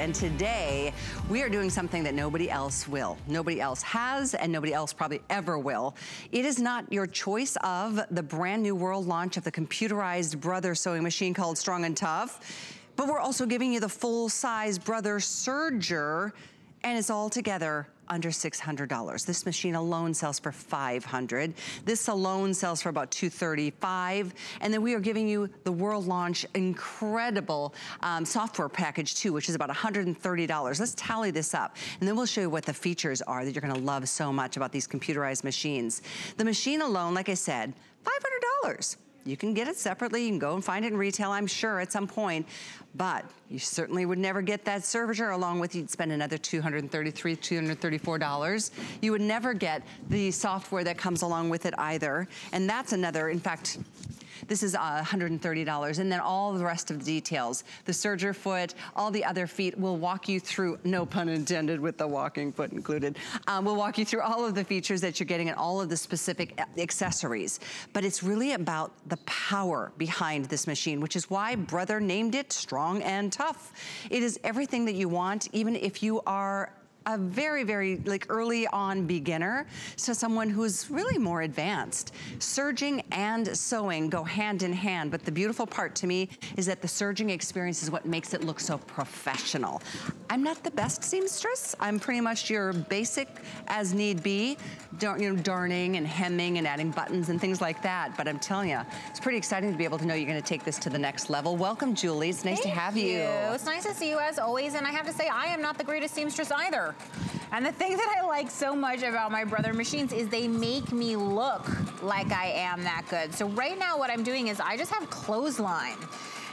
And today, we are doing something that nobody else will. Nobody else has, and nobody else probably ever will. It is not your choice of the brand new world launch of the computerized brother sewing machine called Strong and Tough. But we're also giving you the full-size brother serger, and it's all together under $600. This machine alone sells for 500. This alone sells for about 235. And then we are giving you the world launch incredible um, software package too, which is about $130. Let's tally this up. And then we'll show you what the features are that you're gonna love so much about these computerized machines. The machine alone, like I said, $500. You can get it separately. You can go and find it in retail, I'm sure, at some point. But you certainly would never get that serger along with you'd spend another 233, $234. You would never get the software that comes along with it either. And that's another, in fact, this is uh, $130. And then all the rest of the details, the serger foot, all the other feet, we'll walk you through, no pun intended with the walking foot included. Um, we'll walk you through all of the features that you're getting and all of the specific accessories. But it's really about the power behind this machine, which is why Brother named it Strong and Tough. It is everything that you want, even if you are a very, very like early on beginner to someone who's really more advanced. Serging and sewing go hand in hand, but the beautiful part to me is that the serging experience is what makes it look so professional. I'm not the best seamstress. I'm pretty much your basic as need be, don't you know, darning and hemming and adding buttons and things like that. But I'm telling you, it's pretty exciting to be able to know you're gonna take this to the next level. Welcome, Julie. It's nice Thank to have you. you. It's nice to see you as always. And I have to say, I am not the greatest seamstress either. And the thing that I like so much about my Brother machines is they make me look like I am that good. So right now what I'm doing is I just have clothesline.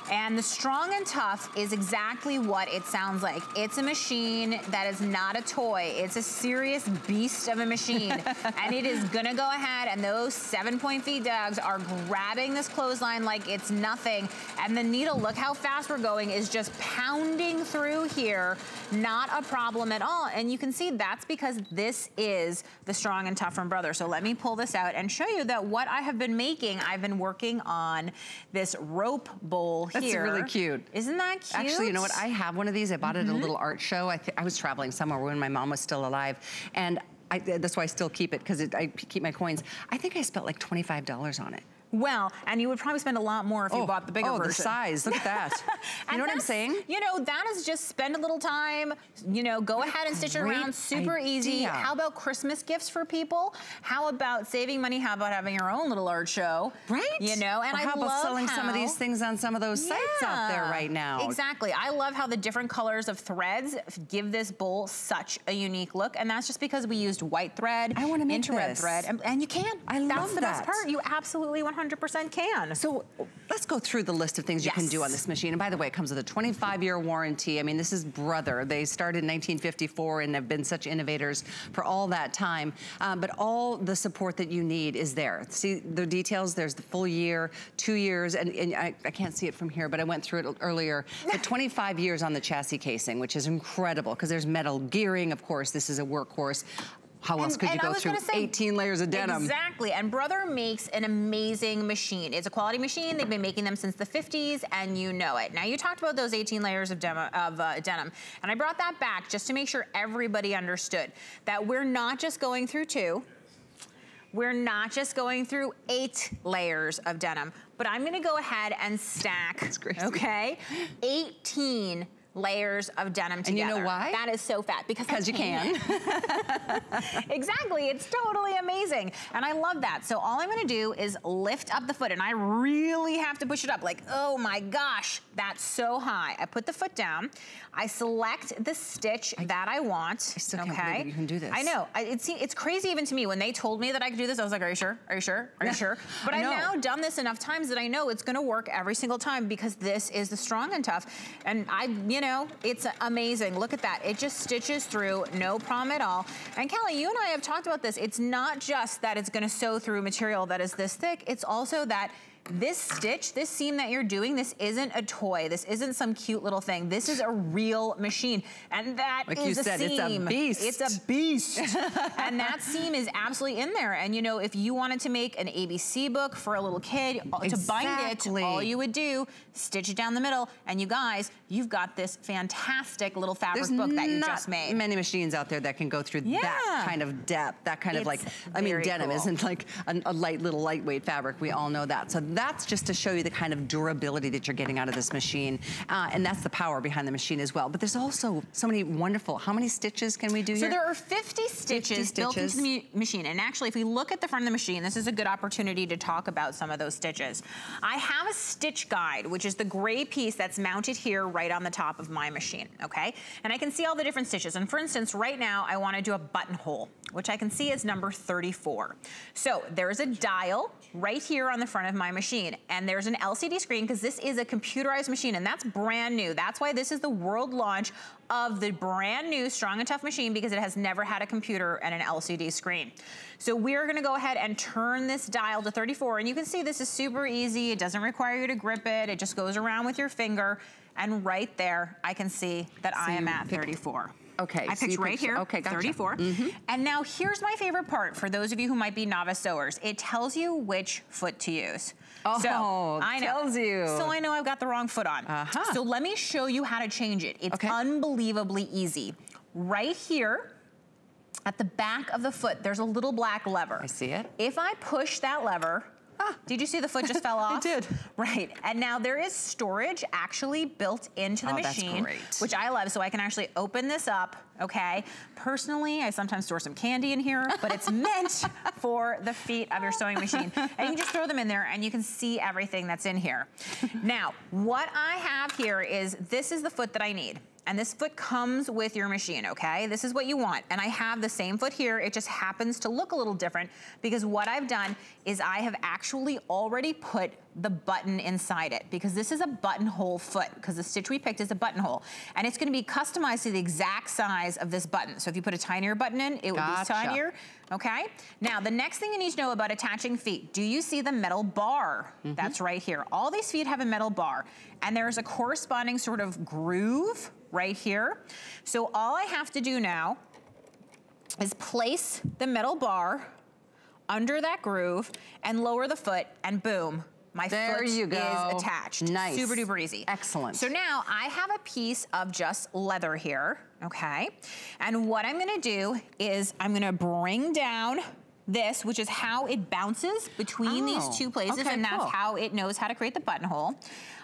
And the strong and tough is exactly what it sounds like. It's a machine that is not a toy. It's a serious beast of a machine. and it is gonna go ahead and those seven point feed dogs are grabbing this clothesline like it's nothing. And the needle, look how fast we're going, is just pounding through here. Not a problem at all. And you can see that's because this is the strong and tough from Brother. So let me pull this out and show you that what I have been making, I've been working on this rope bowl that's here. Really cute. Isn't that cute? Actually, you know what? I have one of these. I bought mm -hmm. it at a mm-hmm. little art show. I, I was traveling somewhere when my mom was still alive. And I, that's why I still keep it, because I keep my coins. I think I spent like $25 on it. Well, and you would probably spend a lot more if you oh, bought the bigger oh, version. the size, look at that. you know what I'm saying? You know, that is just spend a little time, you know, go ahead and stitch it around, super idea. easy. How about Christmas gifts for people? How about saving money? How about having your own little art show? Right. You know, and or I how about selling how, some of these things on some of those yeah, sites out there right now? Exactly. I love how the different colors of threads give this bowl such a unique look, and that's just because we used white thread, I want to make interred this. thread, and, and, you can. I that's love That's the best part. You absolutely 100% can can. So let's go through the list of things yes. you can do on this machine. And by the way, it comes with a 25-year warranty. I mean, this is Brother. They started in 1954 and have been such innovators for all that time. Um, but all the support that you need is there. See the details? There's the full year, two years, and, and I, I, can't see it from here, but I went through it earlier. The 25 years on the chassis casting, which is incredible because there's metal gearing, of course. This is a workhorse. How and, else could you go through say, 18 layers of denim? Exactly, and Brother makes an amazing machine. It's a quality machine. They've been making them since the 50s, and you know it. Now, you talked about those 18 layers of, demo, of uh, denim, and I brought that back just to make sure everybody understood that we're not just going through two, we're not just going through eight layers of denim, but I'm gonna go ahead and stack, okay, 18 layers of denim together. And you know why? That is so fat. Because Because you can. exactly. It's totally amazing. And I love that. So all I'm going to do is lift up the foot. And I really have to push it up. Like, oh my gosh, that's so high. I put the foot down. I select the stitch I, that I want. I still okay? can't believe you can do this. I know. I, it's, it's crazy even to me. When they told me that I could do this, I was like, are you sure? Are you sure? Are you sure? But I've now done this enough times that I know it's going to work every single time because this is the strong and tough. And I, you know, know, it's amazing. Look at that. It just stitches through, no problem at all. And Kelly, you and I have talked about this. It's not just that it's gonna sew through material that is this thick. It's also that this stitch, this seam that you're doing, this isn't a toy. This isn't some cute little thing. This is a real machine. And that like is you said, seam. it's a beast. It's a beast. and that seam is absolutely in there. And you know, if you wanted to make an ABC book for a little kid, exactly. to bind it, all you would do, stitch it down the middle, and you guys, you've got this fantastic little fabric There's book that you just made. many machines out there that can go through yeah. that kind of depth, that kind it's of like, I mean, denim cool. isn't like a, a, light little lightweight fabric. We all know that. So that's just to show you the kind of durability that you're getting out of this machine. Uh, and that's the power behind the machine as well. But there's also so many wonderful, how many stitches can we do so here? there are 50 stitches, 50 built into the machine. And actually, if we look at the front of the machine, this is a good opportunity to talk about some of those stitches. I have a stitch guide, which is the gray piece that's mounted here right on the top of my machine, okay? And I can see all the different stitches. And for instance, right now, I wanna do a buttonhole, which I can see is number 34. So there's a dial right here on the front of my machine. And there's an LCD screen because this is a computerized machine and that's brand new. That's why this is the world launch of the brand new Strong and Tough machine because it has never had a computer and an LCD screen. So we're gonna go ahead and turn this dial to 34 and you can see this is super easy. It doesn't require you to grip it. It just goes around with your finger and right there I can see that so I am at 34. Okay. I so picked right here, okay, gotcha. 34. Mm -hmm. And now here's my favorite part for those of you who might be novice sewers. It tells you which foot to use. Oh, so, I know. tells you. So I know I've got the wrong foot on. Uh -huh. So let me show you how to change it. It's okay. unbelievably easy. Right here, at the back of the foot, there's a little black lever. I see it. If I push that lever, Ah, did you see the foot just fell off? I did. Right, and now there is storage actually built into the oh, machine, which I love, so I can actually open this up, okay? Personally, I sometimes store some candy in here, but it's meant for the feet of your sewing machine. And you can just throw them in there and you can see everything that's in here. now, what I have here is, this is the foot that I need and this foot comes with your machine, okay? This is what you want. And I have the same foot here. It just happens to look a little different because what I've done is I have actually already put the button inside it because this is a buttonhole foot because the stitch we picked is a buttonhole. And it's gonna be customized to the exact size of this button. So if you put a tinier button in, it gotcha. would be tinier, okay? Now, the next thing you need to know about attaching feet, do you see the metal bar? Mm -hmm. That's right here. All these feet have a metal bar and there's a corresponding sort of groove right here. So all I have to do now is place the metal bar under that groove and lower the foot and boom, my there foot you go. is attached. Nice. Super duper easy. Excellent. So now I have a piece of just leather here, okay? And what I'm gonna do is I'm gonna bring down this, which is how it bounces between oh, these two places, okay, and that's cool. how it knows how to create the buttonhole.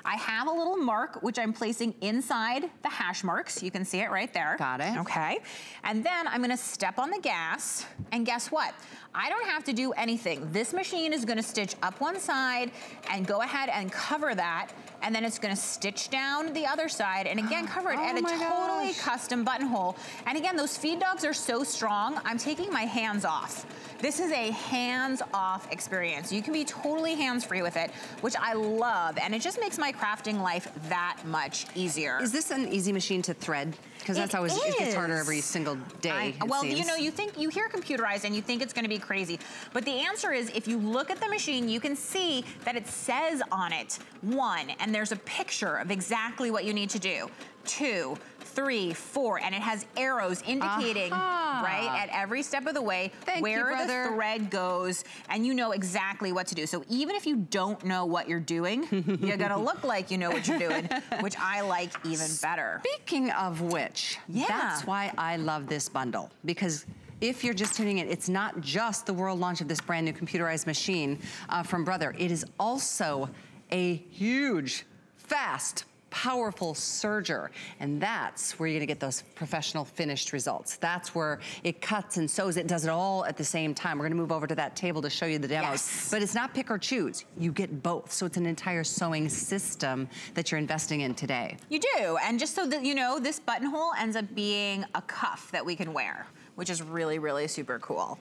I have a little mark, which I'm placing inside the hash marks. You can see it right there. Got it. Okay. And then I'm gonna step on the gas, and guess what? I don't have to do anything. This machine is gonna stitch up one side and go ahead and cover that, and then it's gonna stitch down the other side, and again, cover it oh at a totally gosh. custom buttonhole. And again, those feed dogs are so strong, I'm taking my hands off. This is a hands-off experience. You can be totally hands-free with it, which I love, and it just makes my crafting life that much easier. Is this an easy machine to thread? Because that's always, is. it gets harder every single day, I, Well, seems. you know, you think, you hear computerized and you think it's gonna be crazy, but the answer is if you look at the machine, you can see that it says on it, one, and there's a picture of exactly what you need to do. Two, three, four, and it has arrows indicating, Aha. right, at every step of the way Thank you, where the thread goes, and you know exactly what to do. So even if you don't know what you're doing, you're gonna look like you know what you're doing, which I like even better. Speaking of which, Yeah. that's why I love this bundle. Because if you're just tuning in, it's not just the world launch of this brand new computerized machine uh, from Brother. It is also a huge, fast, powerful serger. And that's where you're gonna get those professional finished results. That's where it cuts and sews, it does it all at the same time. We're gonna move over to that table to show you the demos. Yes. But it's not pick or choose, you get both. So it's an entire sewing system that you're investing in today. You do, and just so that you know, this buttonhole ends up being a cuff that we can wear, which is really, really super cool.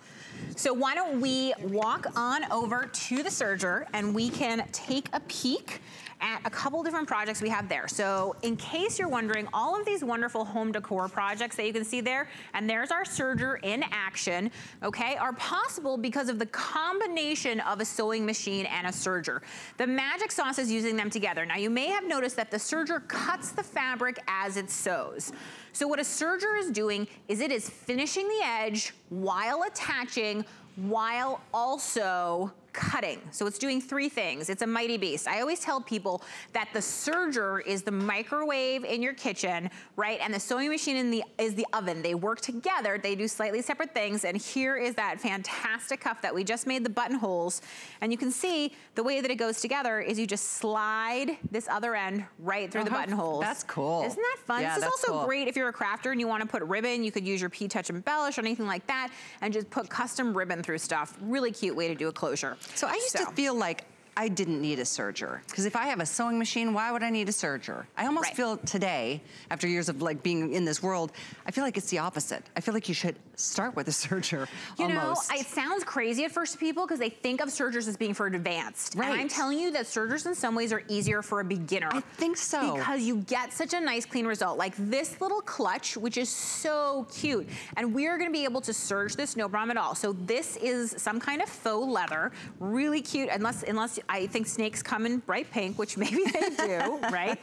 So why don't we walk on over to the serger and we can take a peek at a couple different projects we have there. So in case you're wondering, all of these wonderful home decor projects that you can see there, and there's our serger in action, okay, are possible because of the combination of a sewing machine and a serger. The magic sauce is using them together. Now you may have noticed that the serger cuts the fabric as it sews. So what a serger is doing is it is finishing the edge while attaching, while also cutting. So it's doing three things. It's a mighty beast. I always tell people that the serger is the microwave in your kitchen, right? And the sewing machine in the, is the oven. They work together. They do slightly separate things. And here is that fantastic cuff that we just made the buttonholes. And you can see the way that it goes together is you just slide this other end right through oh, the buttonholes. That's cool. Isn't that fun? Yeah, this is also cool. great if you're a crafter and you want to put ribbon. You could use your P-Touch embellish or anything like that and just put custom ribbon through stuff. Really cute way to do a closure. So I used so. to feel like I didn't need a serger. Because if I have a sewing machine, why would I need a serger? I almost right. feel today, after years of like being in this world, I feel like it's the opposite. I feel like you should start with a serger, You almost. know, it sounds crazy at first to people because they think of sergers as being for advanced. Right. And I'm telling you that sergers in some ways are easier for a beginner. I think so. Because you get such a nice clean result. Like this little clutch, which is so cute. And we're gonna be able to serge this no problem at all. So this is some kind of faux leather, really cute, unless, unless I think snakes come in bright pink, which maybe they do, right?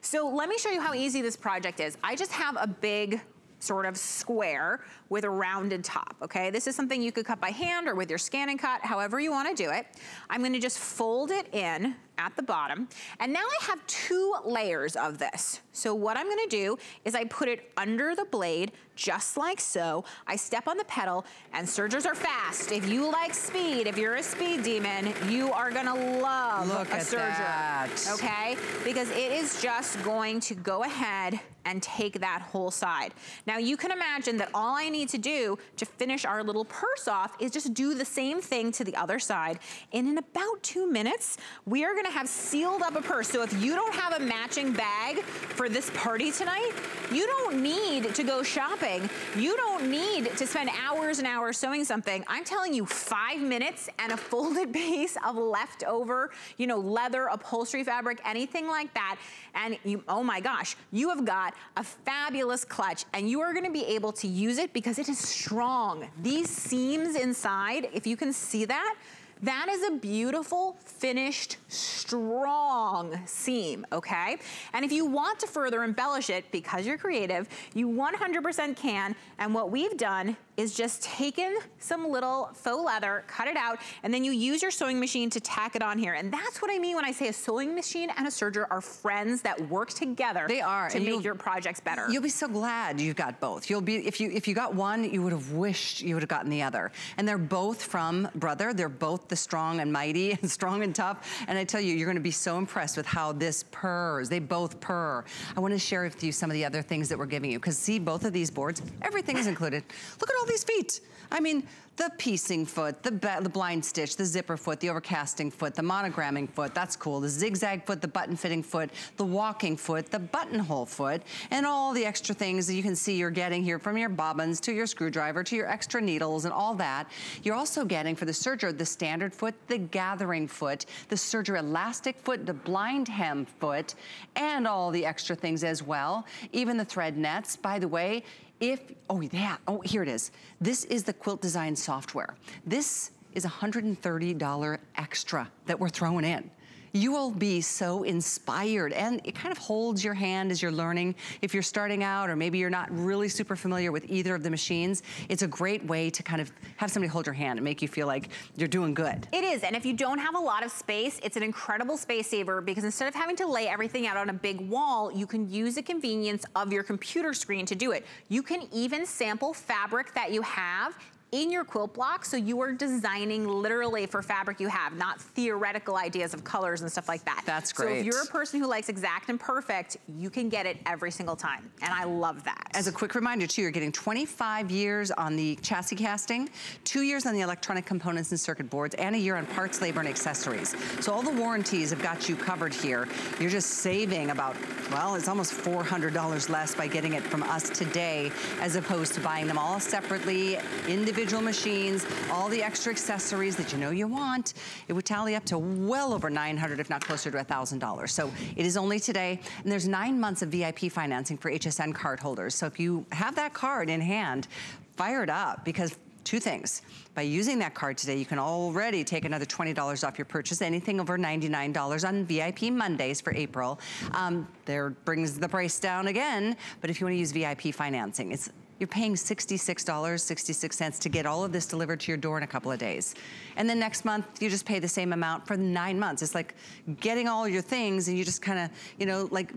So let me show you how easy this project is. I just have a big sort of square with a rounded top, okay? This is something you could cut by hand or with your ScanNCut, however you wanna do it. I'm gonna just fold it in at the bottom. And now I have two layers of this. So what I'm gonna do is I put it under the blade, just like so. I step on the pedal, and sergers are fast. If you like speed, if you're a speed demon, you are gonna love Look a serger. That. Okay? Because it is just going to go ahead and take that whole side. Now you can imagine that all I need to do to finish our little purse off is just do the same thing to the other side. And in about two minutes, we are gonna have sealed up a purse. So if you don't have a matching bag for this party tonight, you don't need to go shopping. You don't need to spend hours and hours sewing something. I'm telling you, five minutes and a folded piece of leftover, you know, leather, upholstery fabric, anything like that. And you, oh my gosh, you have got a fabulous clutch and you are gonna be able to use it because it is strong. These seams inside, if you can see that, that is a beautiful, finished, strong seam, okay? And if you want to further embellish it, because you're creative, you 100% can. And what we've done is just taken some little faux leather, cut it out, and then you use your sewing machine to tack it on here. And that's what I mean when I say a sewing machine and a serger are friends that work together they are. to make your projects better. You'll be so glad you've got both. You'll be if you if you got one, you would have wished you would have gotten the other. And they're both from Brother. They're both the strong and mighty and strong and tough. And I tell you, you're gonna be so impressed with how this purrs. They both purr. I wanna share with you some of the other things that we're giving you. Because see, both of these boards, everything is included. Look at all these feet. I mean, the piecing foot, the, the blind stitch, the zipper foot, the overcasting foot, the monogramming foot, that's cool, the zigzag foot, the button fitting foot, the walking foot, the buttonhole foot, and all the extra things that you can see you're getting here from your bobbins to your screwdriver to your extra needles and all that. You're also getting for the serger, the standard foot, the gathering foot, the serger elastic foot, the blind hem foot, and all the extra things as well. Even the thread nets, by the way, if, oh yeah, oh here it is. This is the quilt design software. This is $130 extra that we're throwing in you will be so inspired and it kind of holds your hand as you're learning. If you're starting out or maybe you're not really super familiar with either of the machines, it's a great way to kind of have somebody hold your hand and make you feel like you're doing good. It is, and if you don't have a lot of space, it's an incredible space saver because instead of having to lay everything out on a big wall, you can use the convenience of your computer screen to do it. You can even sample fabric that you have in your quilt block so you are designing literally for fabric you have, not theoretical ideas of colors and stuff like that. That's great. So if you're a person who likes exact and perfect, you can get it every single time. And I love that. As a quick reminder too, you're getting 25 years on the chassis casting, two years on the electronic components and circuit boards, and a year on parts, labor, and accessories. So all the warranties have got you covered here. You're just saving about, well, it's almost $400 less by getting it from us today, as opposed to buying them all separately, individually, individual machines, all the extra accessories that you know you want, it would tally up to well over 900, if not closer to $1,000. So it is only today, and there's nine months of VIP financing for HSN card holders. So if you have that card in hand, fire it up because two things. By using that card today, you can already take another $20 off your purchase, anything over $99 on VIP Mondays for April. Um, there brings the price down again, but if you wanna use VIP financing, it's you're paying $66, 66 cents to get all of this delivered to your door in a couple of days. And then next month, you just pay the same amount for nine months. It's like getting all your things and you just kind of, you know, like,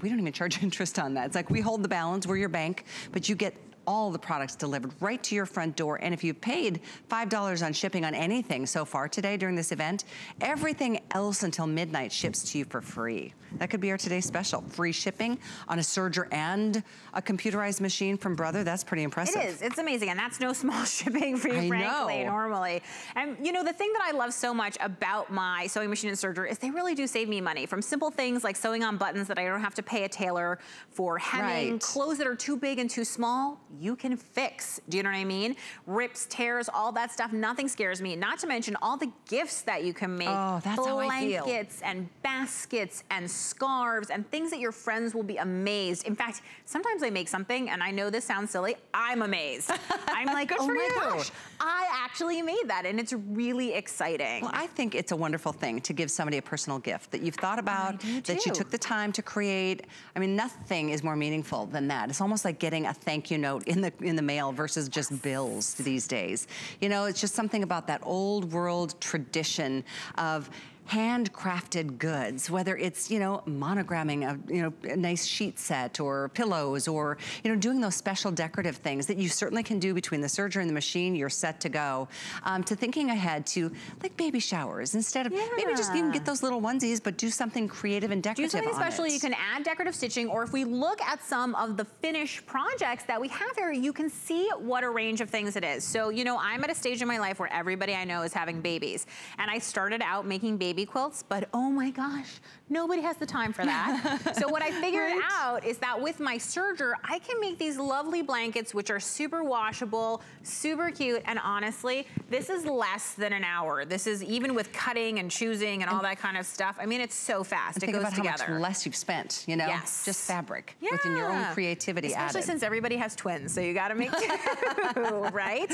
we don't even charge interest on that. It's like we hold the balance, we're your bank, but you get all the products delivered right to your front door. And if you've paid $5 on shipping on anything so far today during this event, everything else until midnight ships to you for free. That could be our today's special. Free shipping on a serger and a computerized machine from Brother. That's pretty impressive. It is. It's amazing. And that's no small shipping for you, I frankly, know. normally. And you know, the thing that I love so much about my sewing machine and serger is they really do save me money from simple things like sewing on buttons that I don't have to pay a tailor for hemming, right. clothes that are too big and too small you can fix. Do you know what I mean? Rips, tears, all that stuff, nothing scares me. Not to mention all the gifts that you can make. Oh, that's how I feel. Blankets and baskets and scarves and things that your friends will be amazed. In fact, sometimes I make something and I know this sounds silly, I'm amazed. I'm like, oh my you. gosh, I actually made that and it's really exciting. Well, I think it's a wonderful thing to give somebody a personal gift that you've thought about, that you took the time to create. I mean, nothing is more meaningful than that. It's almost like getting a thank you note in the in the mail versus just bills these days. You know, it's just something about that old world tradition of handcrafted goods, whether it's, you know, monogramming a, you know, a nice sheet set or pillows or, you know, doing those special decorative things that you certainly can do between the serger and the machine, you're set to go, um, to thinking ahead to like baby showers instead of yeah. maybe just even get those little onesies, but do something creative and decorative Do something special, it. you can add decorative stitching, or if we look at some of the finished projects that we have here, you can see what a range of things it is. So, you know, I'm at a stage in my life where everybody I know is having babies. And I started out making baby baby quilts, but oh my gosh, nobody has the time for that. so what I figured right? out is that with my serger, I can make these lovely blankets, which are super washable, super cute, and honestly, this is less than an hour. This is even with cutting and choosing and, and all that kind of stuff. I mean, it's so fast. it goes about together. how much less you've spent, you know? Yes. Just fabric yeah. within your own creativity Especially added. since everybody has twins, so you gotta make two, right?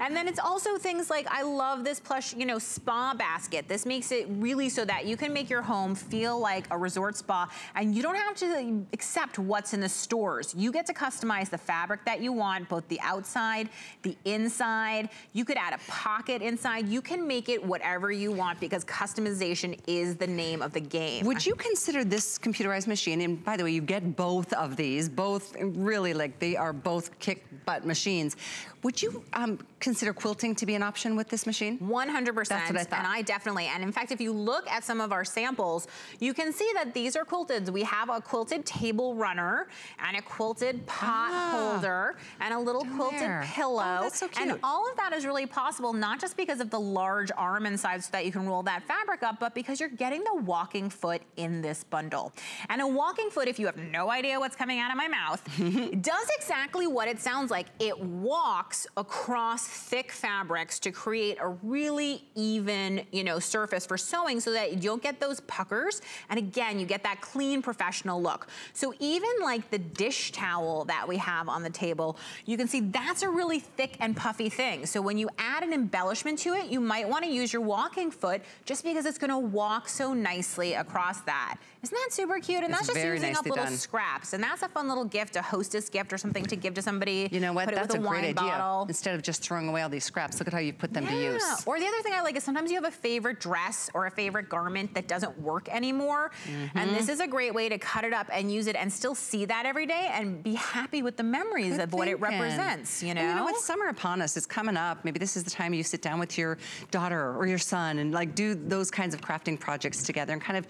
And then it's also things like, I love this plush, you know, spa basket. This makes it really really so that you can make your home feel like a resort spa and you don't have to accept what's in the stores. You get to customize the fabric that you want, both the outside, the inside. You could add a pocket inside. You can make it whatever you want because customization is the name of the game. Would you consider this computerized machine, and by the way, you get both of these, both really like they are both kick butt machines. Would you um, consider quilting to be an option with this machine? 100%. That's what I thought. And I definitely, and in fact, if you look at some of our samples, you can see that these are quilted. We have a quilted table runner and a quilted pot ah, holder and a little quilted there. pillow. Oh, that's so cute. And all of that is really possible, not just because of the large arm inside so that you can roll that fabric up, but because you're getting the walking foot in this bundle. And a walking foot, if you have no idea what's coming out of my mouth, does exactly what it sounds like. It walks walks across thick fabrics to create a really even, you know, surface for sewing so that you don't get those puckers. And again, you get that clean professional look. So even like the dish towel that we have on the table, you can see that's a really thick and puffy thing. So when you add an embellishment to it, you might wanna use your walking foot just because it's gonna walk so nicely across that. Isn't that super cute? And it's that's just using up little done. scraps. And that's a fun little gift, a hostess gift or something to give to somebody. You know what? That's a, a great idea. Bottle. Instead of just throwing away all these scraps, look at how you put them yeah. to use. Or the other thing I like is sometimes you have a favorite dress or a favorite garment that doesn't work anymore. Mm -hmm. And this is a great way to cut it up and use it and still see that every day and be happy with the memories Good of what it represents, you know? And you know what? Summer upon us is coming up. Maybe this is the time you sit down with your daughter or your son and like do those kinds of crafting projects together and kind of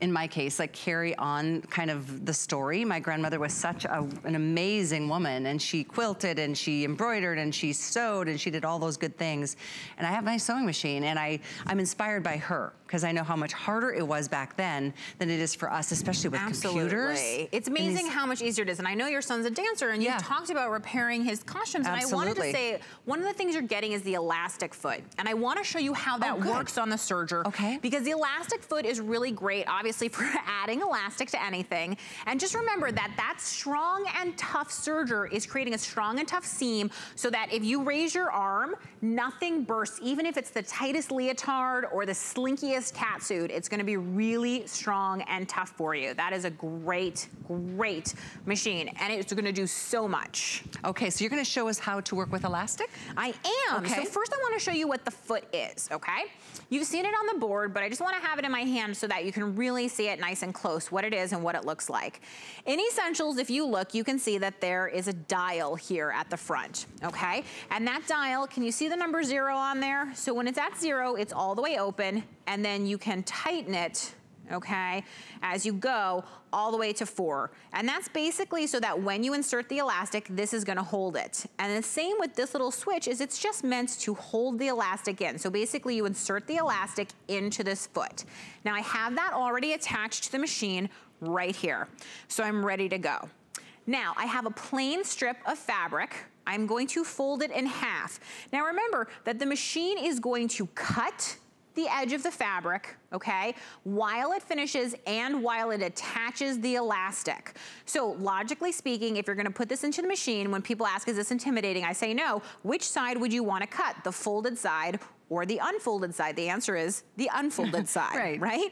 in my case, like carry on kind of the story. My grandmother was such a, an amazing woman and she quilted and she embroidered and she sewed and she did all those good things. And I have my sewing machine and I, I'm inspired by her because I know how much harder it was back then than it is for us, especially with Absolutely. computers. It's amazing how much easier it is. And I know your son's a dancer and you Yeah. talked about repairing his costumes. Absolutely. And I wanted to say, one of the things you're getting is the elastic foot. And I wanna show you how that Oh, works on the serger. Okay. Because the elastic foot is really great, obviously, for adding elastic to anything. And just remember that that strong and tough serger is creating a strong and tough seam so that if you raise your arm, nothing bursts. Even if it's the tightest leotard or the slinkiest catsuit, it's gonna be really strong and tough for you. That is a great, great machine. And it's gonna do so much. Okay, so you're gonna show us how to work with elastic? I am. Okay. So first I wanna show you what the foot is, okay? You've seen it on the board, but I just wanna have it in my hand so that you can really see it nice and close, what it is and what it looks like. In Essentials, if you look, you can see that there is a dial here at the front, okay? And that dial, can you see the number zero on there? So when it's at zero, it's all the way open, and then you can tighten it okay, as you go all the way to four. And that's basically so that when you insert the elastic, this is gonna hold it. And the same with this little switch is it's just meant to hold the elastic in. So basically you insert the elastic into this foot. Now I have that already attached to the machine right here. So I'm ready to go. Now, I have a plain strip of fabric. I'm going to fold it in half. Now remember that the machine is going to cut the edge of the fabric, okay, while it finishes and while it attaches the elastic. So logically speaking, if you're gonna put this into the machine, when people ask, is this intimidating? I say no. Which side would you wanna cut? The folded side or the unfolded side? The answer is the unfolded side, Right. right?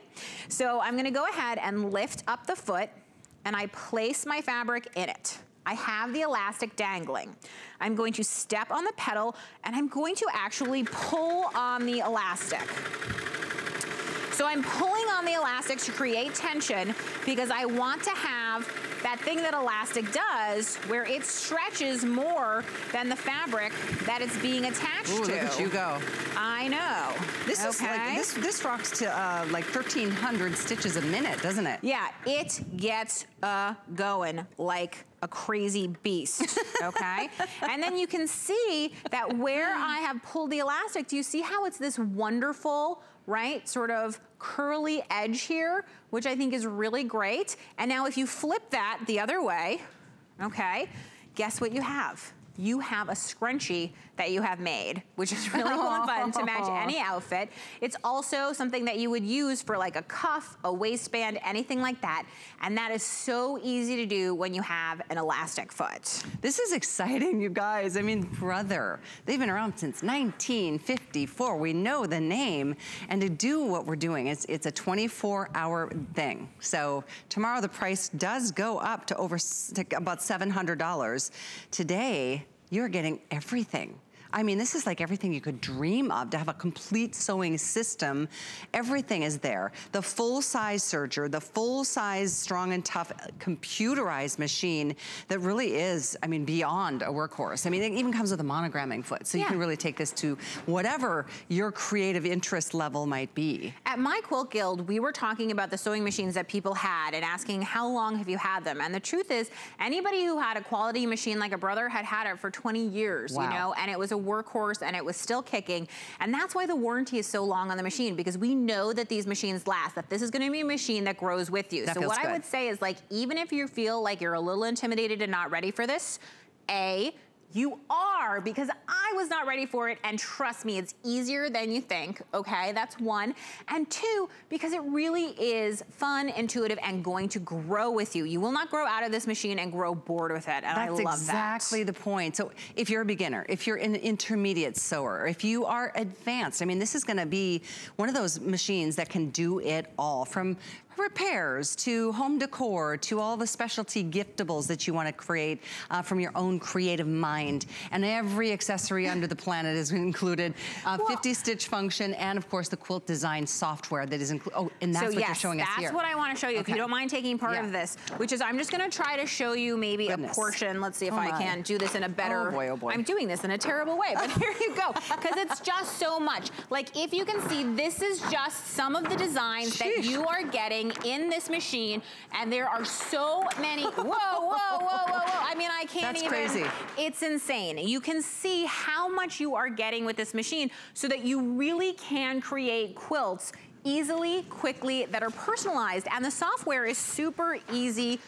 So I'm gonna go ahead and lift up the foot and I place my fabric in it. I have the elastic dangling. I'm going to step on the pedal and I'm going to actually pull on the elastic. So I'm pulling on the elastic to create tension because I want to have that thing that elastic does where it stretches more than the fabric that it's being attached Ooh, to. look at you go. I know. This is like, Okay? this, this rocks to uh, like 1,300 stitches a minute, doesn't it? Yeah, it gets uh, going like a crazy beast, okay? and then you can see that where I have pulled the elastic, do you see how it's this wonderful, right, sort of curly edge here, which I think is really great. And now if you flip that the other way, okay, guess what you have? You have a scrunchie that you have made, which is really cool and fun to match any outfit. It's also something that you would use for like a cuff, a waistband, anything like that. And that is so easy to do when you have an elastic foot. This is exciting, you guys. I mean, brother, they've been around since 1954. We know the name. And to do what we're doing, it's, it's a 24 hour thing. So tomorrow the price does go up to over to about $700. Today, you're getting everything. I mean, this is like everything you could dream of to have a complete sewing system. Everything is there. The full size serger, the full size strong and tough computerized machine that really is, I mean, beyond a workhorse. I mean, it even comes with a monogramming foot. So you can really take this to whatever your creative interest level might be. At my quilt guild, we were talking about the sewing machines that people had and asking how long have you had them? And the truth is, anybody who had a quality machine like a brother had had it for 20 years, Wow. you know, and it was a workhorse and it was still kicking. And that's why the warranty is so long on the machine because we know that these machines last, that this is gonna be a machine that grows with you. That so what I would say is like, even if you feel like you're a little intimidated and not ready for this, A, you are because I was not ready for it and trust me, it's easier than you think, okay? That's one. And two, because it really is fun, intuitive, and going to grow with you. You will not grow out of this machine and grow bored with it, and I love exactly that. That's exactly the point. So if you're a beginner, if you're an intermediate sewer, if you are advanced, I mean, this is gonna be one of those machines that can do it all from repairs to home decor to all the specialty giftables that you want to create uh, from your own creative mind. And every accessory under the planet is included. Uh, 50 stitch function and of course the quilt design software that is included. Oh, and that's so what yes, you're showing us here. that's what I want to show you. If you don't mind taking part Yeah. of this, which is I'm just going to try to show you maybe Goodness. a portion. Let's see if Oh I can do this in a better. Oh boy, oh boy. I'm doing this in a terrible way, but here you go. Because it's just so much. Like if you can see, this is just some of the designs that you are getting in this machine, and there are so many. Whoa, whoa, whoa, whoa, whoa! I mean, I can't That's even. crazy. It's insane. You can see how much you are getting with this machine, so that you really can create quilts easily, quickly, that are personalized. And the software is super easy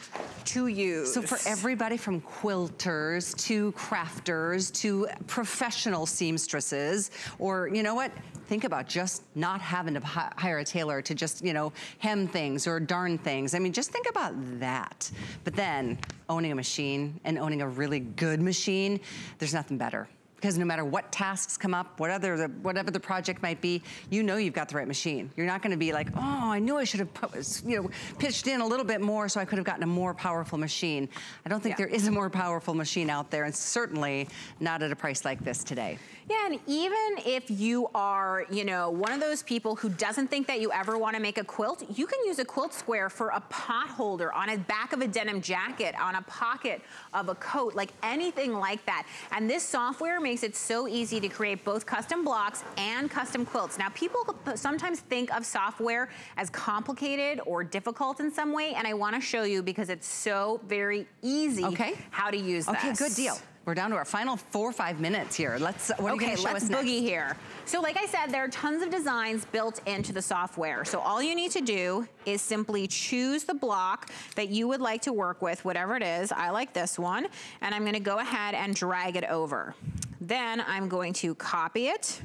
to use. So for everybody from quilters to crafters to professional seamstresses, or you know what? Think about just not having to hire a tailor to just, you know, hem things or darn things. I mean, just think about that. But then owning a machine and owning a really good machine, there's nothing better because no matter what tasks come up, whatever the, whatever the project might be, you know you've got the right machine. You're not gonna be like, oh, I knew I should have put, you know, pitched in a little bit more so I could have gotten a more powerful machine. I don't think yeah. there is a more powerful machine out there and certainly not at a price like this today. Yeah, and even if you are, you know, one of those people who doesn't think that you ever want to make a quilt, you can use a quilt square for a pot holder on the back of a denim jacket, on a pocket of a coat, like anything like that. And this software makes it so easy to create both custom blocks and custom quilts. Now, people sometimes think of software as complicated or difficult in some way, and I want to show you because it's so very easy okay. how to use okay, this. Okay, good deal. We're down to our final four or five minutes here. Let's, what okay, let's boogie here. So like I said, there are tons of designs built into the software. So all you need to do is simply choose the block that you would like to work with, whatever it is. I like this one. And I'm gonna go ahead and drag it over. Then I'm going to copy it.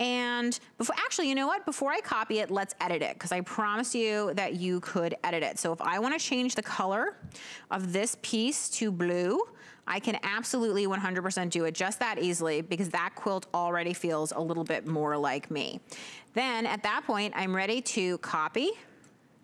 And before, actually, you know what? Before I copy it, let's edit it because I promise you that you could edit it. So if I wanna change the color of this piece to blue, I can absolutely 100% do it just that easily because that quilt already feels a little bit more like me. Then at that point, I'm ready to copy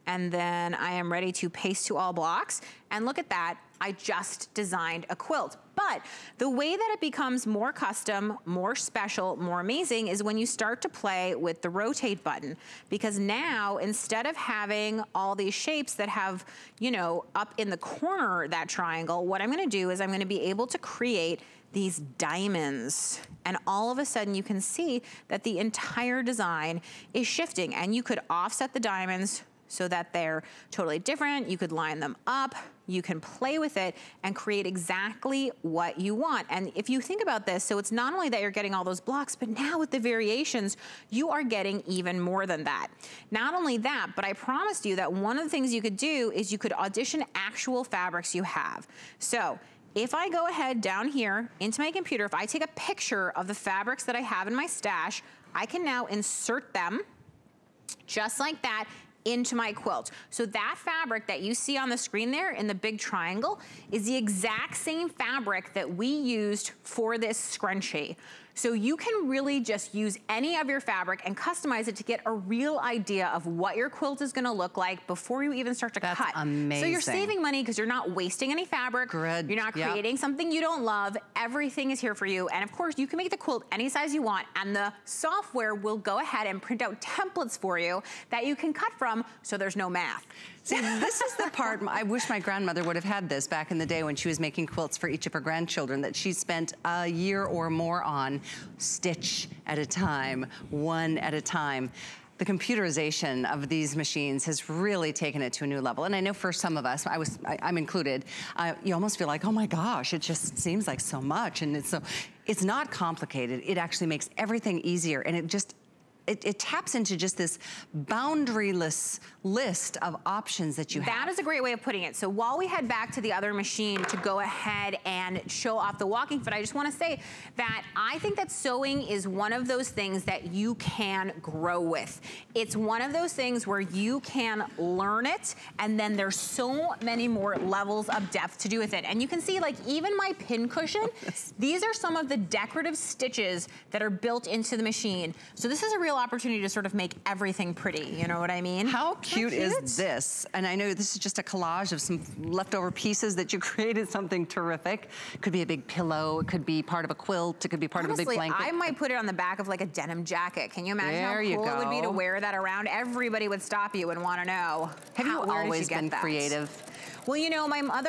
and then I am ready to paste to all blocks. And look at that, I just designed a quilt. But the way that it becomes more custom, more special, more amazing is when you start to play with the rotate button. Because now, instead of having all these shapes that have, you know, up in the corner that triangle, what I'm gonna do is I'm gonna be able to create these diamonds. And all of a sudden you can see that the entire design is shifting and you could offset the diamonds so that they're totally different. You could line them up, you can play with it and create exactly what you want. And if you think about this, so it's not only that you're getting all those blocks, but now with the variations, you are getting even more than that. Not only that, but I promised you that one of the things you could do is you could audition actual fabrics you have. So if I go ahead down here into my computer, if I take a picture of the fabrics that I have in my stash, I can now insert them just like that into my quilt. So that fabric that you see on the screen there in the big triangle is the exact same fabric that we used for this scrunchie. So you can really just use any of your fabric and customize it to get a real idea of what your quilt is gonna look like before you even start to That's cut. amazing. So you're saving money because you're not wasting any fabric. Good. You're not creating yep. something you don't love. Everything is here for you. And of course, you can make the quilt any size you want and the software will go ahead and print out templates for you that you can cut from so there's no math. See, this is the part, I wish my grandmother would have had this back in the day when she was making quilts for each of her grandchildren that she spent a year or more on, stitch at a time, one at a time the computerization of these machines has really taken it to a new level. And I know for some of us, I was, I, am included, uh, you almost feel like, oh my gosh, it just seems like so much. And it's so, it's not complicated. It actually makes everything easier. And it just it, it, taps into just this boundaryless list of options that you that have. That is a great way of putting it. So while we head back to the other machine to go ahead and show off the walking foot, I just wanna say that I think that sewing is one of those things that you can grow with. It's one of those things where you can learn it and then there's so many more levels of depth to do with it. And you can see like even my pin cushion, these are some of the decorative stitches that are built into the machine. So this is a real opportunity to sort of make everything pretty, you know what I mean? How cute, cute, is this? And I know this is just a collage of some leftover pieces that you created something terrific. It could be a big pillow, it could be part of a quilt, it could be part Honestly, of a big blanket. I might put it on the back of like a denim jacket. Can you imagine there how cool it would be to wear that around? Everybody would stop you and want to know. Have how, you always you been that? creative? Well, you know, my mother